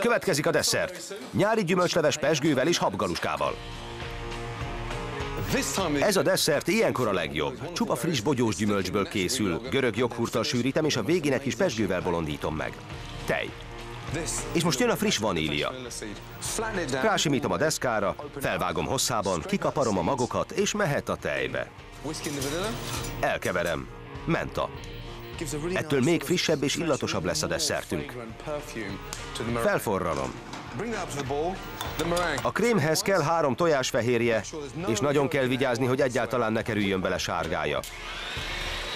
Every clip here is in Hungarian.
Következik a desszert. Nyári gyümölcsleves pesgővel és habgaluskával. Ez a desszert ilyenkor a legjobb. Csupa friss bogyós gyümölcsből készül, görög joghurttal sűrítem, és a végén egy kis pesgővel bolondítom meg. Tej. És most jön a friss vanília. Rásimítom a deszkára, felvágom hosszában, kikaparom a magokat, és mehet a tejbe. Elkeverem. Menta. Ettől még frissebb és illatosabb lesz a desszertünk. Felforranom. A krémhez kell három tojásfehérje, és nagyon kell vigyázni, hogy egyáltalán ne kerüljön bele sárgája.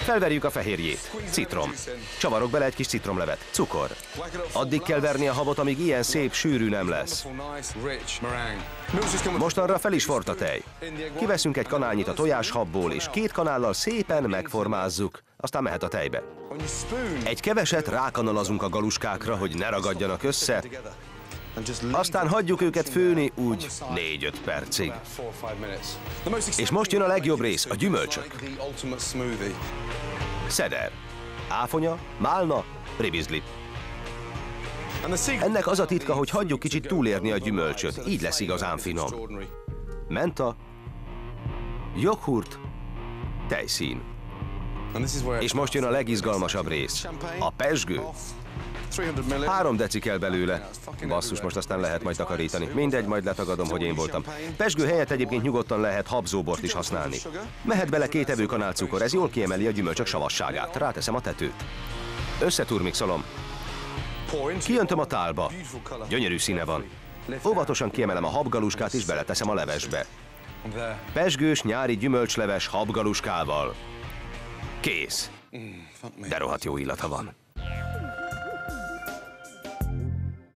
Felverjük a fehérjét. Citrom. Csavarok bele egy kis citromlevet. Cukor. Addig kell verni a habot, amíg ilyen szép, sűrű nem lesz. Mostanra fel is fort a tej. Kiveszünk egy kanálnyit a tojáshabból, és két kanállal szépen megformázzuk, aztán mehet a tejbe. Egy keveset rákanalazunk a galuskákra, hogy ne ragadjanak össze, aztán hagyjuk őket főni úgy 4-5 percig. És most jön a legjobb rész, a gyümölcsök. Szeder. Áfonya, málna, ribizli. Ennek az a titka, hogy hagyjuk kicsit túlérni a gyümölcsöt, így lesz igazán finom. Menta, joghurt, tejszín. És most jön a legizgalmasabb rész, a pesgő. Három deci kell belőle. Basszus, most aztán lehet majd takarítani. Mindegy, majd letagadom, hogy én voltam. Pesgő helyett egyébként nyugodtan lehet habzóbort is használni. Mehet bele két evőkanál cukor, ez jól kiemeli a gyümölcsök savasságát. Ráteszem a tetőt. Összeturmixolom. Kijöntöm a tálba. Gyönyörű színe van. Óvatosan kiemelem a habgaluskát és beleteszem a levesbe. Pesgős nyári gyümölcsleves habgaluskával. Kész. De rohadt jó illata van.